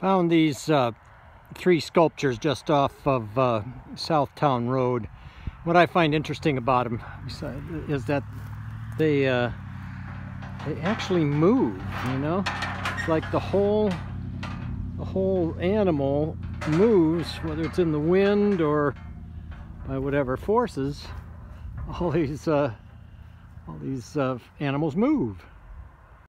Found these uh, three sculptures just off of uh, Southtown Road. What I find interesting about them uh, is that they uh, they actually move. You know, it's like the whole the whole animal moves, whether it's in the wind or by whatever forces. All these—all these uh, uh, animals move.